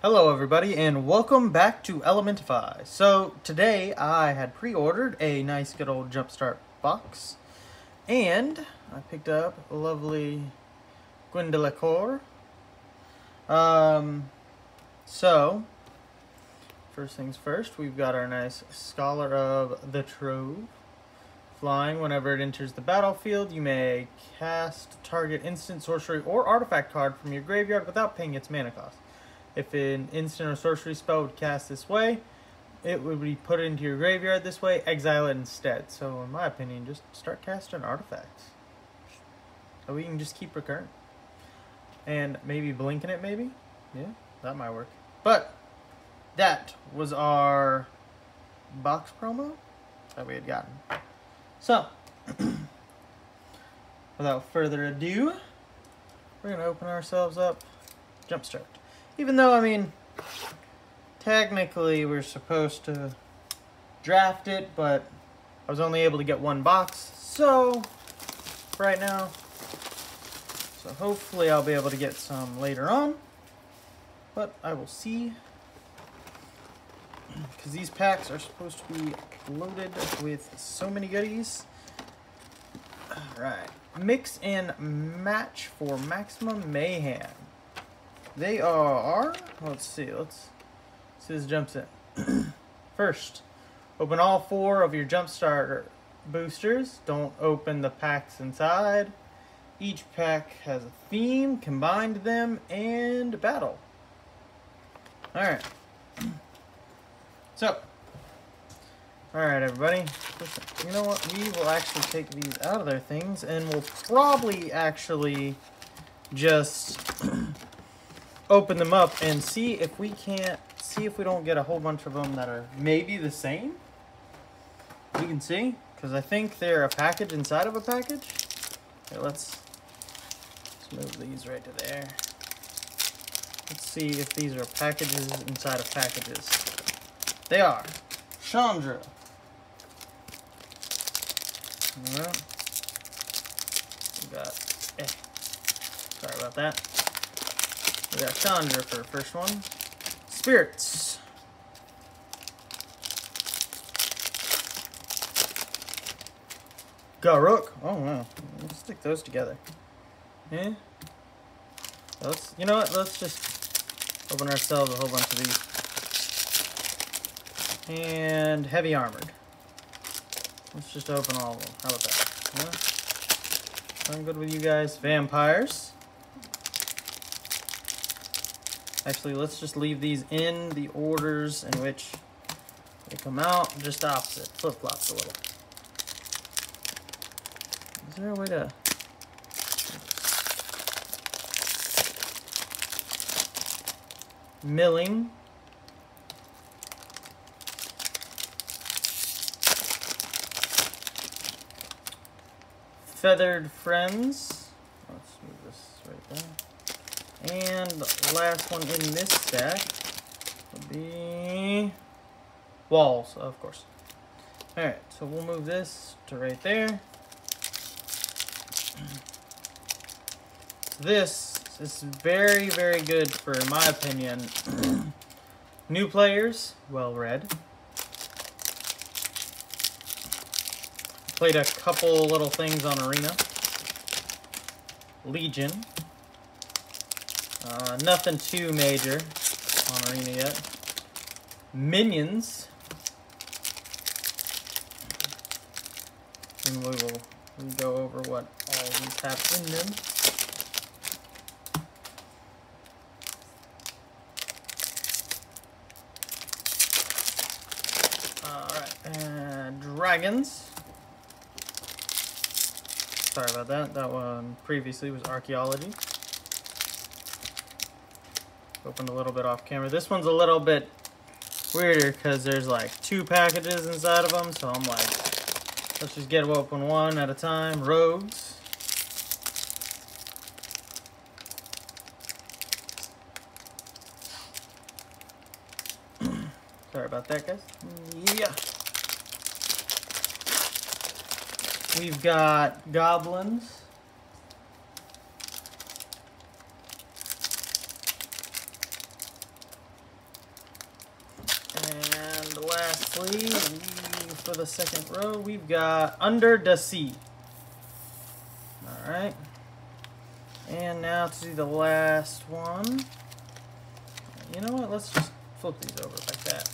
Hello everybody and welcome back to Elementify. So today I had pre-ordered a nice good old Jumpstart box and I picked up a lovely Gwyndelicore. Um, so, first things first, we've got our nice Scholar of the Trove. Flying, whenever it enters the battlefield, you may cast target instant, sorcery, or artifact card from your graveyard without paying its mana cost. If an instant or sorcery spell would cast this way, it would be put into your graveyard this way, exile it instead. So in my opinion, just start casting artifacts. So we can just keep recurring. And maybe blinking it maybe? Yeah, that might work. But that was our box promo that we had gotten. So, without further ado, we're going to open ourselves up Jumpstart. Even though, I mean, technically we're supposed to draft it, but I was only able to get one box, so right now. So hopefully I'll be able to get some later on, but I will see. Because these packs are supposed to be loaded with so many goodies. Alright, mix and match for maximum mayhem. They are, let's see, let's see this jumps in. First, open all four of your jump starter boosters. Don't open the packs inside. Each pack has a theme, combine them, and battle. Alright. So, alright everybody. You know what? We will actually take these out of their things, and we'll probably actually just open them up and see if we can't, see if we don't get a whole bunch of them that are maybe the same. We can see, because I think they're a package inside of a package. Let's, let's move these right to there. Let's see if these are packages inside of packages. They are. Chandra. Alright. We got, eh. Sorry about that. We got Chandra for first one. Spirits. Garruk. Oh wow. Let's stick those together. Yeah. Let's you know what, let's just open ourselves a whole bunch of these. And heavy armored. Let's just open all of them. How about that? Yeah. I'm good with you guys. Vampires. Actually, let's just leave these in the orders in which they come out. Just opposite. Flip-flops a little. Is there a way to... Milling. Feathered Friends. Let's move this right there. And last one in this stack will be walls, of course. Alright, so we'll move this to right there. This is very, very good for, in my opinion, new players, well read. Played a couple little things on Arena. Legion. Uh, nothing too major on Arena yet. Minions. And we will go over what all these have in them. Alright, dragons. Sorry about that. That one previously was archaeology. Opened a little bit off camera. This one's a little bit weirder because there's like two packages inside of them. So I'm like, let's just get open one at a time. Rogues. Sorry about that, guys. Yeah. We've got goblins. lastly, for the second row, we've got Under the Sea. Alright. And now to do the last one. You know what? Let's just flip these over like that.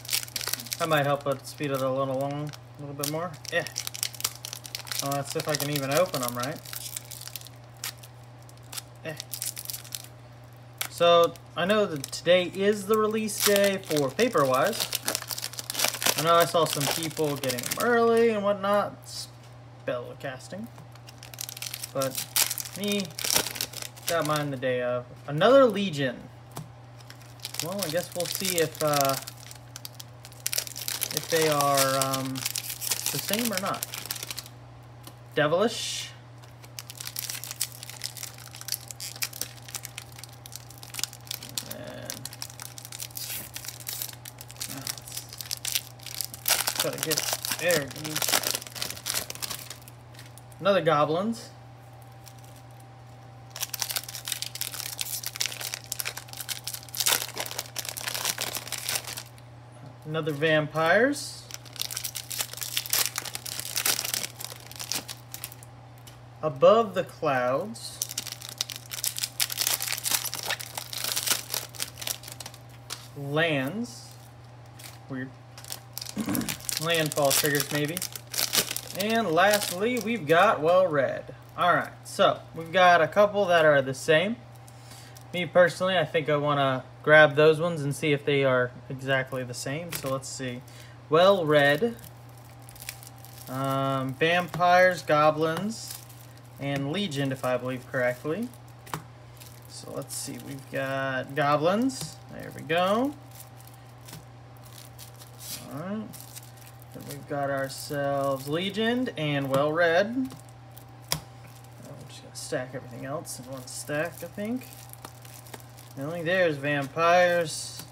That might help it speed it a little along a little bit more. Yeah. Well, let's see if I can even open them right. Yeah. So, I know that today is the release day for Paperwise. I know I saw some people getting them early and whatnot, spell casting. But me, got mine the day of. Another Legion. Well, I guess we'll see if uh, if they are um, the same or not. Devilish. And, gotta get there. Another goblins. Another vampires. Above the clouds. Lands. Weird. Landfall triggers, maybe. And lastly, we've got well read. Alright, so we've got a couple that are the same. Me personally, I think I want to grab those ones and see if they are exactly the same. So let's see. Well read. Um, vampires, goblins, and legion, if I believe correctly. So let's see. We've got goblins. There we go. Alright. Then we've got ourselves legion and well read. I'm just going to stack everything else in one stack, I think. And Only there's vampires.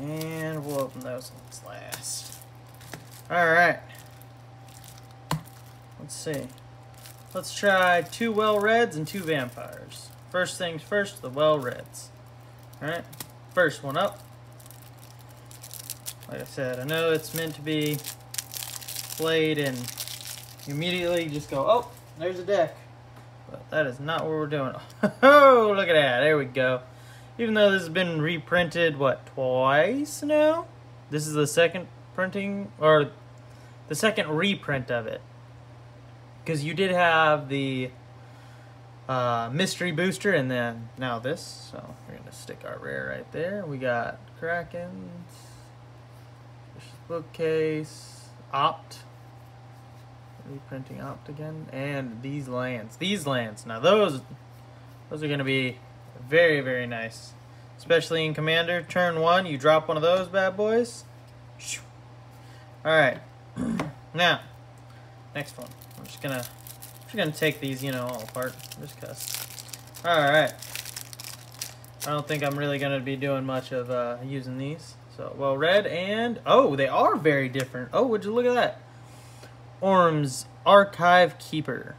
And we'll open those ones last. Alright. Let's see. Let's try two well reds and two vampires. First things first, the well reds. Alright. First one up. Like I said, I know it's meant to be played and you immediately just go, oh, there's a deck. But that is not what we're doing. Oh, look at that. There we go. Even though this has been reprinted, what, twice now? This is the second printing, or the second reprint of it. Because you did have the uh, mystery booster and then now this. So we're going to stick our rare right there. We got Krakens, bookcase, Opt, reprinting Opt again, and these lands. These lands. Now those, those are going to be very, very nice. Especially in Commander. Turn one, you drop one of those bad boys. Alright. now, next one. I'm just gonna just gonna take these, you know, all apart. Just cause. Alright. I don't think I'm really gonna be doing much of uh, using these. So well red and oh they are very different. Oh would you look at that? Ormos Archive Keeper.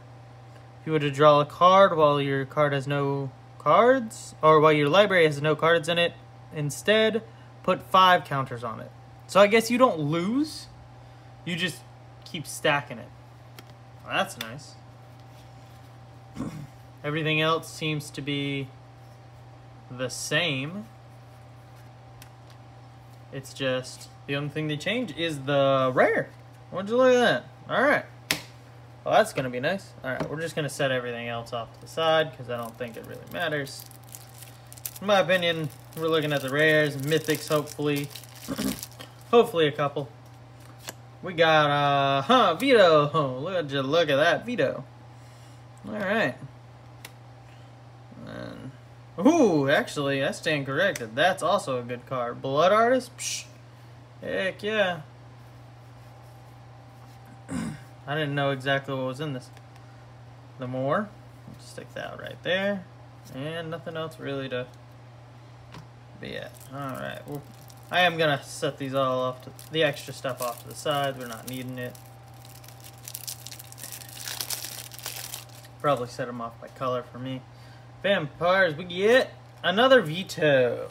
If you were to draw a card while your card has no cards, or while your library has no cards in it, instead put five counters on it. So I guess you don't lose, you just keep stacking it. Well, that's nice. Everything else seems to be the same. It's just, the only thing they change is the rare. What'd you look at that? Alright. Well, that's going to be nice. Alright, we're just going to set everything else off to the side because I don't think it really matters. In my opinion, we're looking at the rares, mythics, hopefully. hopefully a couple. We got, uh, huh, Vito. Look at look at that, Vito. Alright. And, ooh, actually, I stand corrected. That's also a good card. Blood Artist? Psh, heck yeah. I didn't know exactly what was in this. The more, stick that right there, and nothing else really to be at. Alright, well, I am going to set these all off, to the extra stuff off to the side. We're not needing it. Probably set them off by color for me. Vampires, we get another Vito.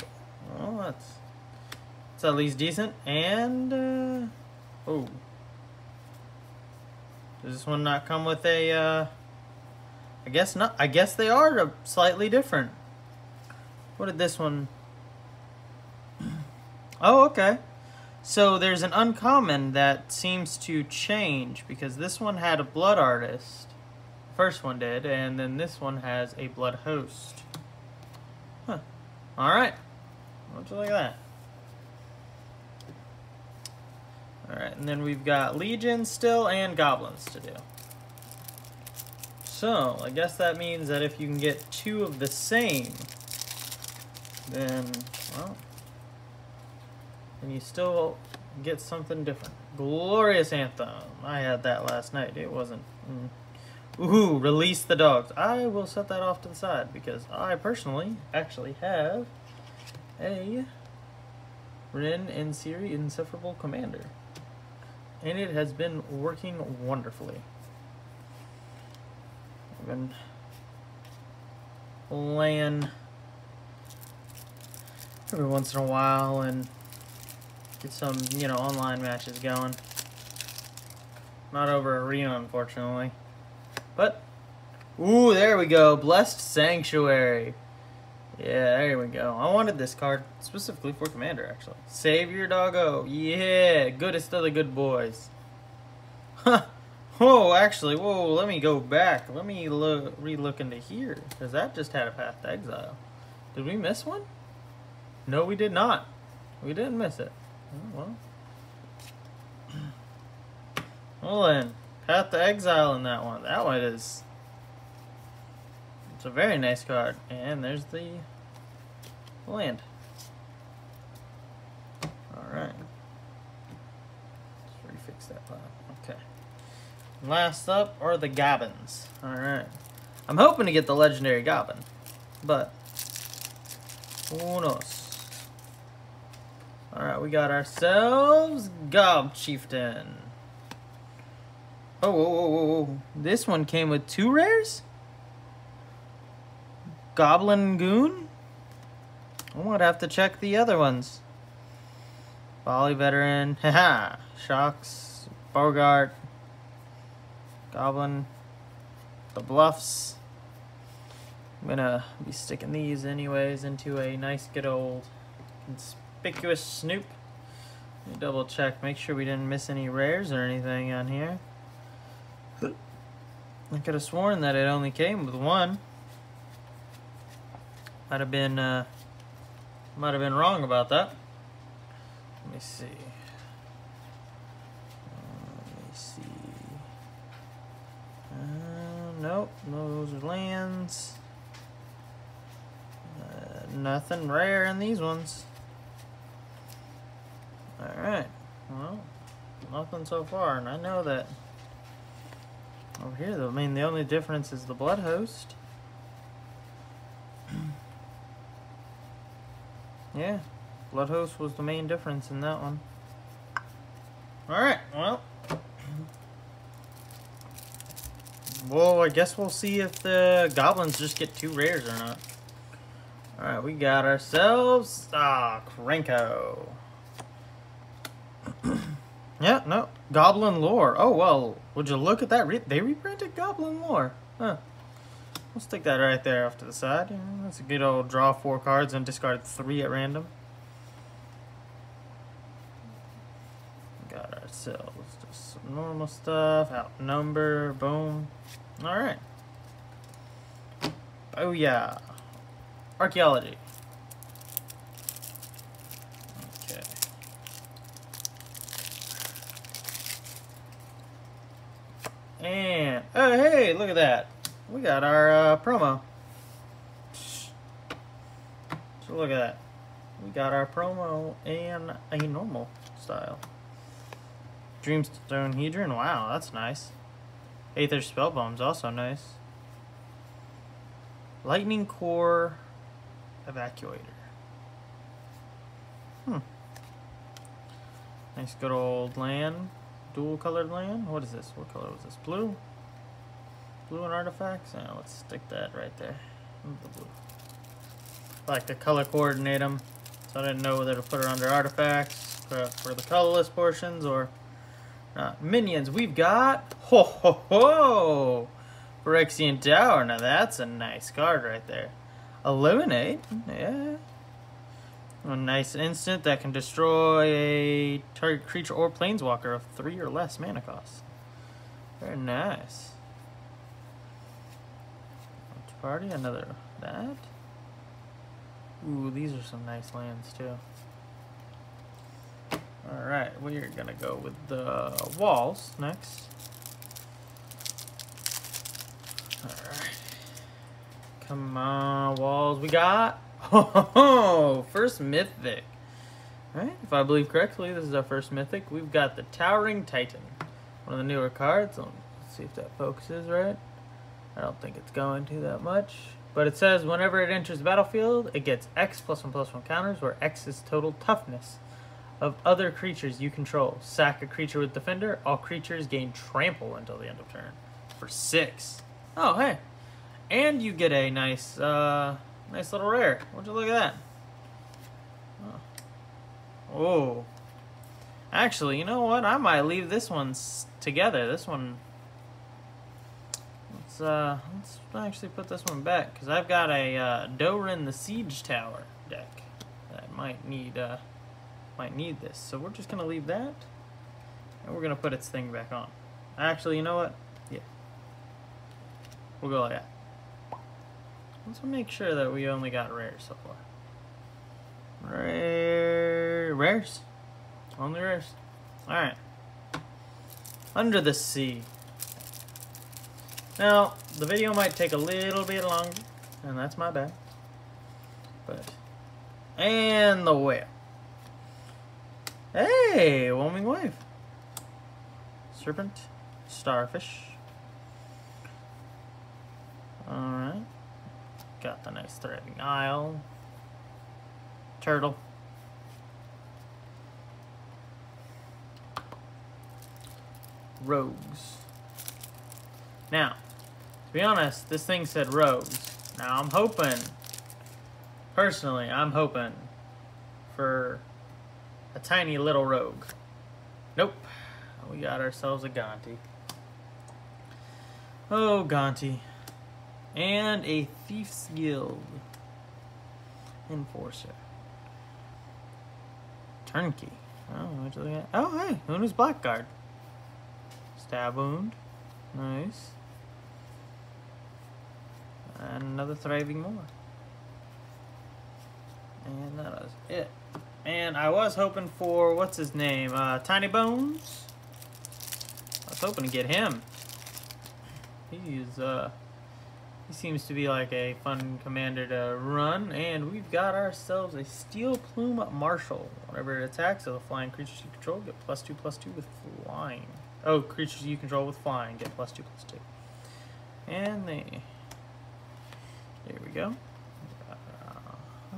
Well, that's, that's at least decent. And, uh, Oh. Does this one not come with a, uh... I guess not. I guess they are slightly different. What did this one... Oh, okay. So there's an uncommon that seems to change because this one had a blood artist. First one did, and then this one has a blood host. Huh. Alright. What'd you look at that? Alright, and then we've got legions still and goblins to do. So, I guess that means that if you can get two of the same, then, well, then you still get something different. Glorious Anthem. I had that last night. It wasn't... Mm. Ooh, release the dogs. I will set that off to the side because I personally actually have a Rin and Seri Inseparable Commander and it has been working wonderfully. I've been playing every once in a while and get some, you know, online matches going. Not over arena, unfortunately. But, ooh, there we go. Blessed Sanctuary. Yeah, there we go. I wanted this card specifically for Commander, actually. Save your doggo. Yeah, goodest of the good boys. Huh. Oh, actually, whoa, let me go back. Let me look, re-look into here. Because that just had a Path to Exile. Did we miss one? No, we did not. We didn't miss it. Oh, well. Well then, Path to Exile in that one. That one is it's a very nice card. And there's the land. Alright. Let's refix that pile. Okay. Last up are the Goblins. Alright. I'm hoping to get the legendary Goblin. But, who knows? Alright, we got ourselves Gob Chieftain. Oh, whoa, whoa, whoa, whoa. This one came with two rares? Goblin Goon? I would have to check the other ones. Volley Veteran, haha, Shocks, Bogart, Goblin, the Bluffs. I'm gonna be sticking these anyways into a nice good old conspicuous snoop. double check, make sure we didn't miss any rares or anything on here. I could have sworn that it only came with one. Might have been, uh, might have been wrong about that. Let me see. Let me see. Uh, nope, no, those are lands. Uh, nothing rare in these ones. Alright, well, nothing so far, and I know that here, though, I mean, the only difference is the Blood Host. Yeah, Blood Host was the main difference in that one. Alright, well. Well, I guess we'll see if the goblins just get two rares or not. Alright, we got ourselves... Ah, Krenko. yeah, no. Goblin Lore. Oh, well, would you look at that? Re they reprinted Goblin Lore. Huh. We'll stick that right there off to the side. Yeah, that's a good old draw four cards and discard three at random. Got ourselves just some normal stuff. Outnumber. Boom. Alright. Oh yeah. Archaeology. Okay. Oh hey, look at that we got our uh, promo. So look at that. We got our promo and a normal style. Dreamstone Hedron, wow, that's nice. Aether Spellbomb's also nice. Lightning Core Excavator. Hmm. Nice good old land. Dual colored land. What is this? What color was this? Blue? Blue and artifacts? Yeah, let's stick that right there. The blue. Like to color coordinate them. So I didn't know whether to put it under artifacts for, the colorless portions or Uh, minions, we've got ho ho ho Phyrexian Tower. Now that's a nice card right there. Eliminate, yeah. A nice instant that can destroy a target creature or planeswalker of three or less mana cost. Very nice. Party, another that. Ooh, these are some nice lands too. Alright, we're gonna go with the walls next. Alright. Come on, walls. We got oh, first mythic. Right? If I believe correctly, this is our first mythic. We've got the Towering Titan. One of the newer cards. Let's see if that focuses right. I don't think it's going to that much. But it says whenever it enters the battlefield, it gets X plus one plus one counters, where X is total toughness of other creatures you control. Sack a creature with Defender. All creatures gain Trample until the end of turn. For six. Oh, hey. And you get a nice, uh, nice little rare. Would you look at that? Oh. oh. Actually, you know what? I might leave this one together. This one... Let's, uh, let's actually put this one back. Because I've got a, uh, Doran the Siege Tower deck. That might need, uh might need this. So we're just going to leave that. And we're going to put its thing back on. Actually, you know what? Yeah. We'll go like that. Let's make sure that we only got rares so far. Rare, rares? Only rares. Alright. Under the Sea. Now, the video might take a little bit longer, and that's my bad. But, and the whale. Hey, Whelming Wave. Serpent, Starfish. Alright. Got the nice Threatening Isle. Turtle. Rogues. Now, to be honest, this thing said rogues. Now, I'm hoping, personally, I'm hoping for a tiny little rogue. Nope. We got ourselves a Gonti. Oh, Gonti. And a Thieves' Guild. Enforcer. Turnkey. Oh, what you at? Oh, hey, Oona's Blackguard. Stab Wound. Nice. And another Thriving Moor. And that was it. And I was hoping for, what's his name? Uh, Tiny Bones? I was hoping to get him. He's, uh, he seems to be like a fun commander to run. And we've got ourselves a Steel Plume Marshal. Whenever it attacks, so the flying creatures you control get plus two, plus two with flying. Oh, creatures you control with flying get plus two, plus two. And they, there we go. Uh-huh.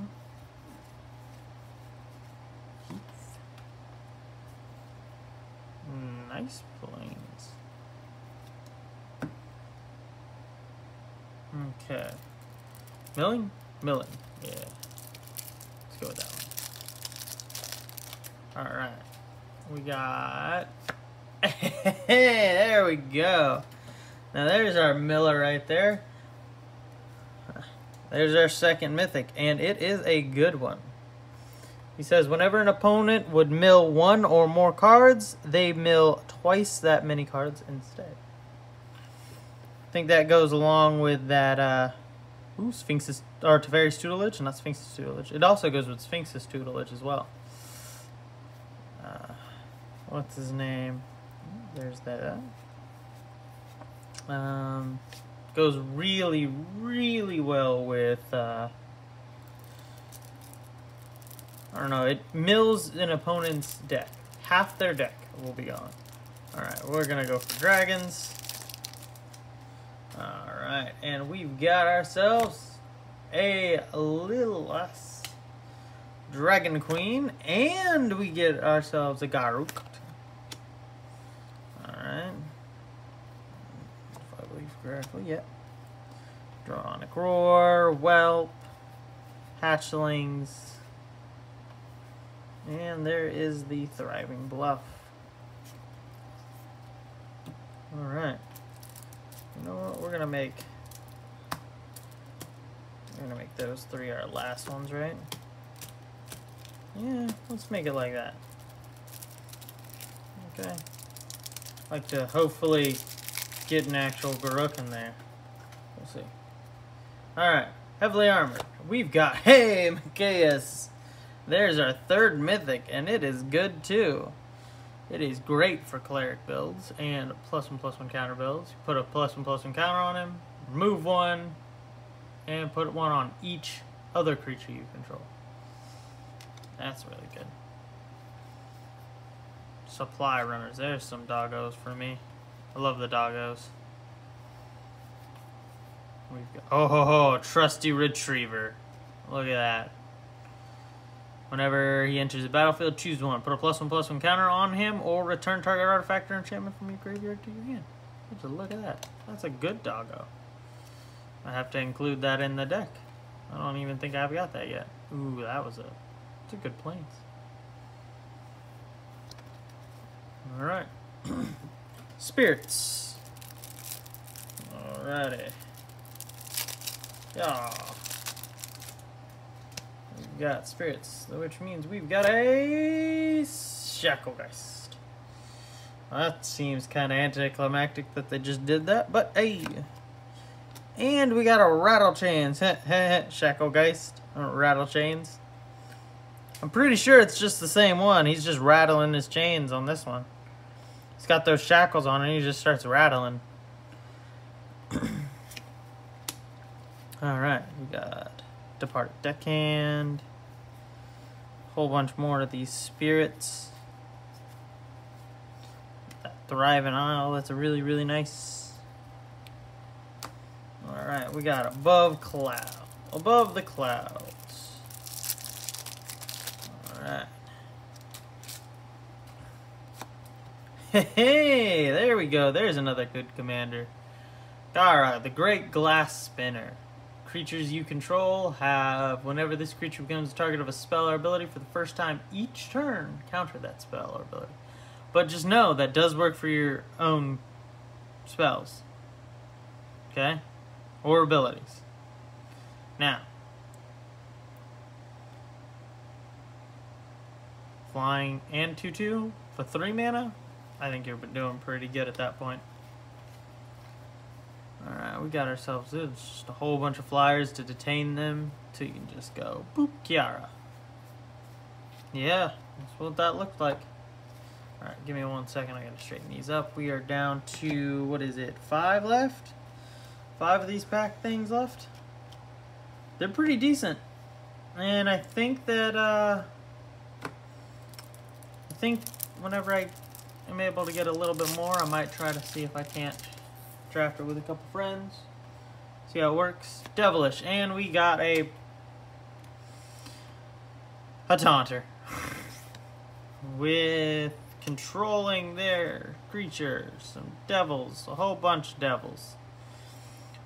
Nice planes. Okay. Milling? Milling. Yeah. Let's go with that one. Alright. We got... there we go. Now there's our Miller right there. There's our second mythic, and it is a good one. He says, whenever an opponent would mill one or more cards, they mill twice that many cards instead. I think that goes along with that, uh, ooh, Sphinx's, or Teferi's tutelage, not Sphinx's tutelage. It also goes with Sphinx's tutelage as well. Uh, what's his name? There's that. Um, goes really, really well with, uh, I don't know. It mills an opponent's deck. Half their deck will be gone. Alright, we're to go for dragons. Alright, and we've got ourselves a less Dragon Queen, and we get ourselves a Garruk. Alright. If I believe correctly, yep. Draconic Roar, Whelp, Hatchlings, and there is the Thriving Bluff. Alright. You know what? We're gonna make we're gonna make those three our last ones, right? Yeah, let's make it like that. Okay. Like to hopefully get an actual Garruk in there. We'll see. Alright, heavily armored. We've got, hey, Mikaeus! There's our third mythic, and it is good too. It is great for cleric builds and plus one plus one counter builds. You Put a plus one plus one counter on him, remove one, and put one on each other creature you control. That's really good. Supply runners. There's some doggos for me. I love the doggos. We've got, oh ho ho, trusty retriever. Look at that. Whenever he enters the battlefield, choose one. Put a plus one plus one counter on him or return target artifact or enchantment from your graveyard to your hand. Just look at that. That's a good doggo. I have to include that in the deck. I don't even think I've got that yet. Ooh, that was a, it's a good plains. Alright. Spirits. Alrighty. Yeah. Got spirits, which means we've got a Shacklegeist. That seems kind of anticlimactic that they just did that, but hey. And we got a Rattle Chains. Shacklegeist. Uh, rattle Chains. I'm pretty sure it's just the same one. He's just rattling his chains on this one. He's got those shackles on and he just starts rattling. Alright, we got Departed Deckhand. Whole bunch more of these spirits. That Thriving Isle, that's a really, really nice. Alright, we got Above Cloud. Above the Clouds. Alright. Hey, there we go. There's another good commander. Gara, the Great Glass Spinner. Creatures you control have, whenever this creature becomes the target of a spell or ability for the first time each turn, counter that spell or ability. But just know that does work for your own spells. Okay? Or abilities. Now, flying and 2 2 for 3 mana, I think you're been doing pretty good at that point. Alright, we got ourselves just a whole bunch of flyers to detain them so you can just go boop Kiara. Yeah, that's what that looked like. Alright, give me one second, I gotta straighten these up. We are down to what is it, five left? Five of these pack things left? They're pretty decent. And I think that uh I think whenever I am able to get a little bit more, I might try to see if I can't draft it with a couple friends. See how it works. Devilish. And we got a... A Taunter. with controlling their creatures. Some devils. A whole bunch of devils.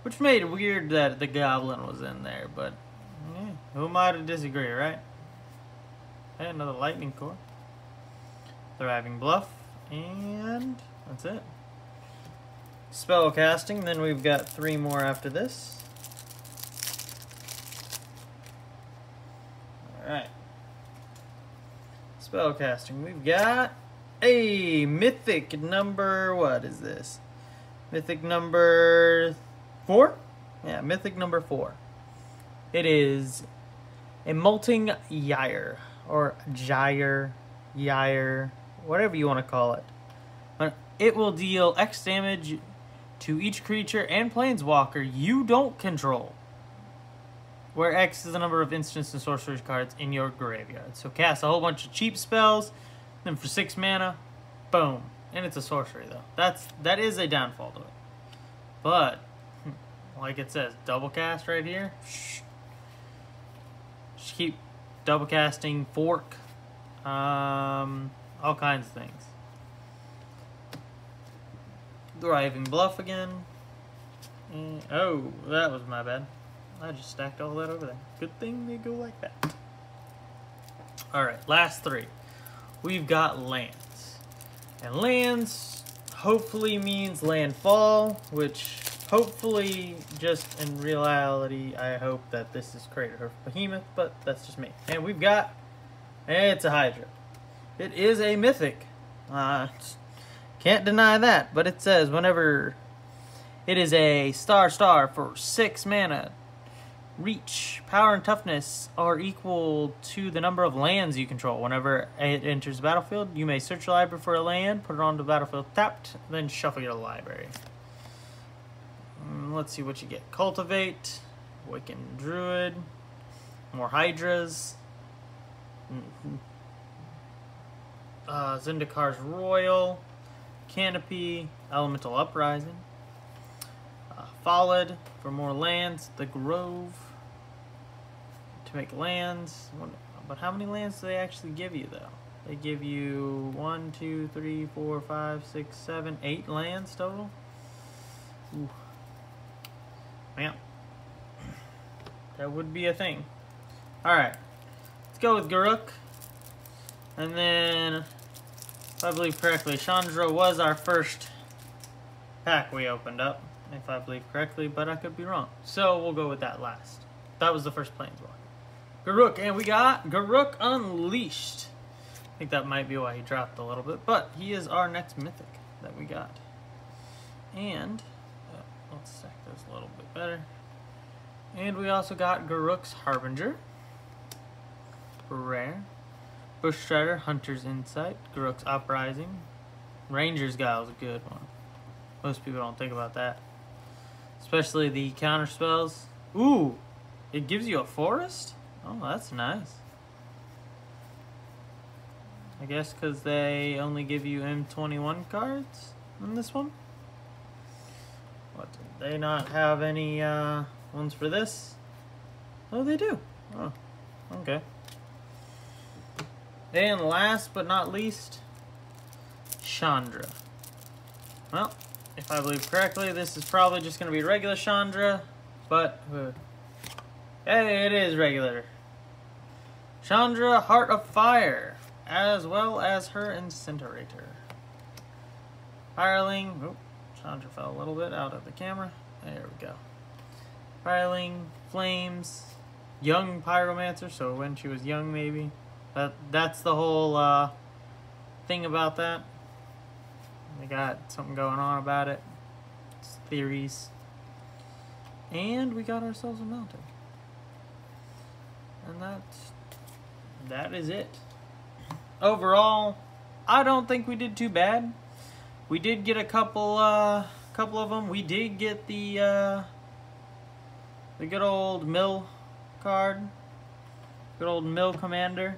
Which made it weird that the goblin was in there, but... Yeah, who am I to disagree, right? Hey, another lightning core. Thriving Bluff. And that's it. Spell casting, then we've got three more after this. Alright. Spell casting, we've got a mythic number, what is this? Mythic number four? Yeah, mythic number four. It is a molting Gyre, or Gyre, Gyre, whatever you want to call it. It will deal X damage to each creature and planeswalker you don't control. Where X is the number of instants and sorcery cards in your graveyard. So cast a whole bunch of cheap spells, then for six mana, boom. And it's a sorcery though. That's that is a downfall to it. But like it says, double cast right here. Just keep double casting fork. Um all kinds of things. Thriving Bluff again. And, oh, that was my bad. I just stacked all that over there. Good thing they go like that. Alright, last three. We've got lands. And lands, hopefully means landfall, which hopefully just in reality, I hope that this is Crater Behemoth, but that's just me. And we've got, it's a Hydra. It is a mythic. Uh, can't deny that, but it says whenever it is a star star for six mana, reach, power, and toughness are equal to the number of lands you control. Whenever it enters the battlefield, you may search your library for a land, put it on the battlefield tapped, then shuffle your library. Mm, let's see what you get. Cultivate, Wiccan Druid, more Hydras, mm-hmm. uh, Zendikar's Roil, Canopy, Elemental Uprising, uh, Followed for more lands, the Grove to make lands. But how many lands do they actually give you though? They give you one, two, three, four, five, six, seven, eight lands total. Ooh. Man, that would be a thing. All right, let's go with Garruk. And then, if I believe correctly, Chandra was our first pack we opened up, if I believe correctly, but I could be wrong. So we'll go with that last. That was the first Planeswalker. Garruk, and we got Garruk Unleashed. I think that might be why he dropped a little bit, but he is our next Mythic that we got. And, uh, let's stack those a little bit better. And we also got Garruk's Harbinger. Rare. Bush Strider, Hunter's Insight, Garruk's Uprising. Ranger's Guile was a good one. Most people don't think about that. Especially the counter spells. Ooh! It gives you a forest? Oh, that's nice. I guess because they only give you M21 cards in this one? What, did they not have any uh, ones for this? Oh, they do. Oh, okay. And last but not least, Chandra. Well, if I believe correctly, this is probably just going to be regular Chandra, but uh, hey, it is regular. Chandra, Heart of Fire, as well as her Incinerator. Firling, oh, Chandra fell a little bit out of the camera. There we go. Firling, Flames, Young Pyromancer, so when she was young maybe. That That's the whole uh, thing about that. They got something going on about it. It's theories. And we got ourselves a mountain. And that's that is it. Overall, I don't think we did too bad. We did get a couple uh couple of them. We did get the uh the good old mill card. Good old mill commander.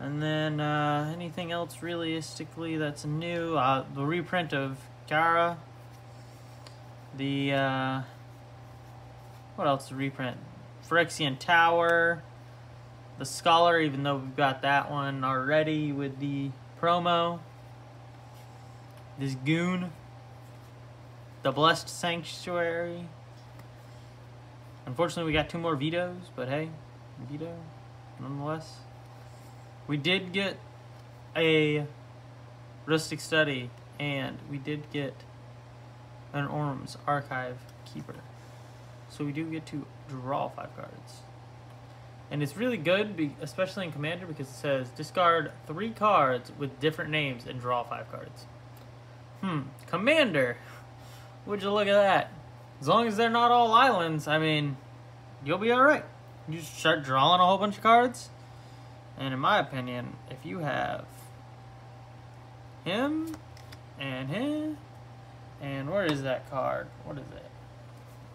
And then uh, anything else realistically that's new? Uh, the reprint of Kara. The, uh, what else to reprint? Phyrexian Tower. The Scholar, even though we've got that one already with the promo. This Goon. The Blessed Sanctuary. Unfortunately, we got two more Vitos, but hey, Vito nonetheless. We did get a rustic study, and we did get an Ormos archive keeper. So we do get to draw five cards. And it's really good, especially in Commander, because it says discard three cards with different names and draw five cards. Hmm, Commander! Would you look at that? As long as they're not all islands, I mean, you'll be alright. You start drawing a whole bunch of cards, and in my opinion, if you have him and him, and where is that card? What is it?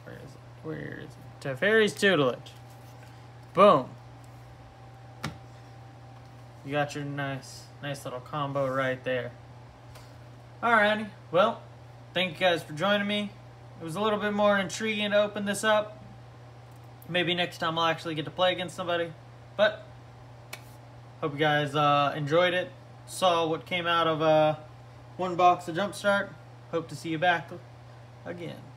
Where is it? Where is it? Teferi's Tutelage. Boom. You got your nice, nice little combo right there. Alrighty, well, thank you guys for joining me. It was a little bit more intriguing to open this up. Maybe next time I'll actually get to play against somebody. But Hope you guys uh, enjoyed it. Saw what came out of uh, one box of Jumpstart. Hope to see you back again.